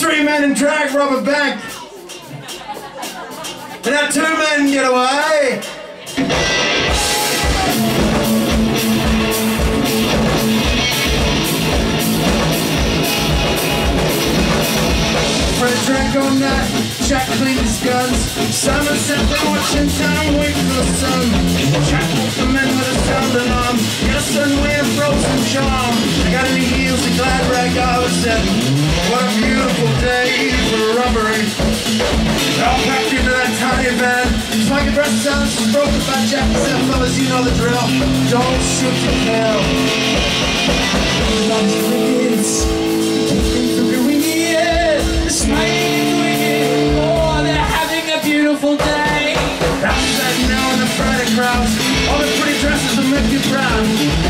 Three men in drag rob a bank. And now two men get away. Fred drank all night, Jack cleaned his guns. Simon sat there watching time, waiting for the sun. Jack walked the men with a sound alarm. Got a way of frozen charm. I got any heels, a glad rag I was set. What a beautiful day for robbery. All packed into that tiny van. Silence was broken by Jack said, fellas, you know the drill. Don't shoot. The smiling wicked, oh, they're having a beautiful day. In the all pretty dresses you proud.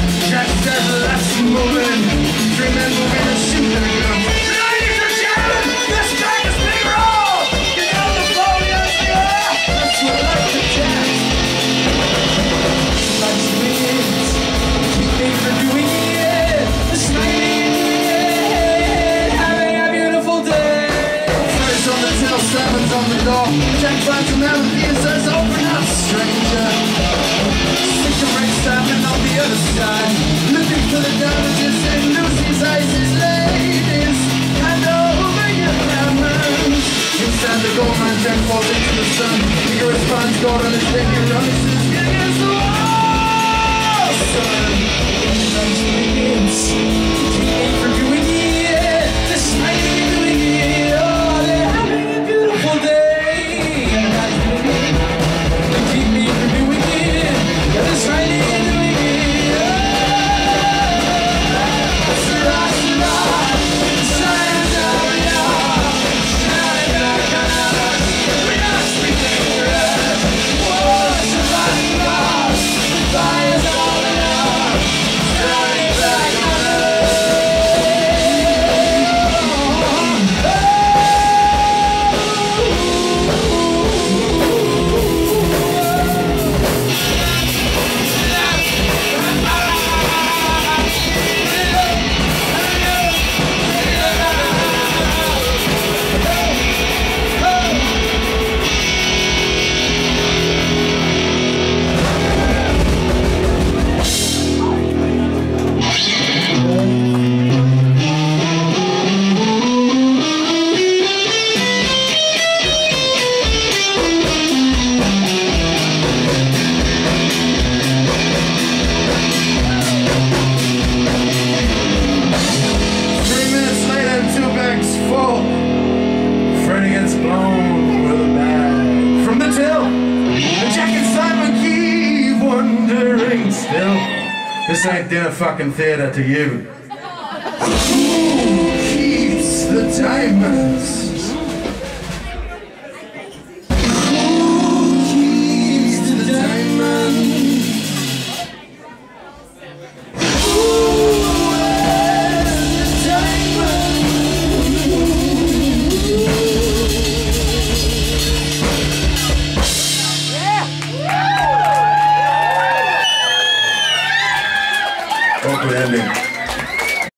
Finds a melody and says, open up, stranger. Stick the right standing on the other side. Looking for the Lucy's. Hand over your. Inside the gold mine, Jack falls into the sun. Gold on the. Nice wickets, still. This ain't dinner fucking theater to you. Who keeps the diamonds? outstanding.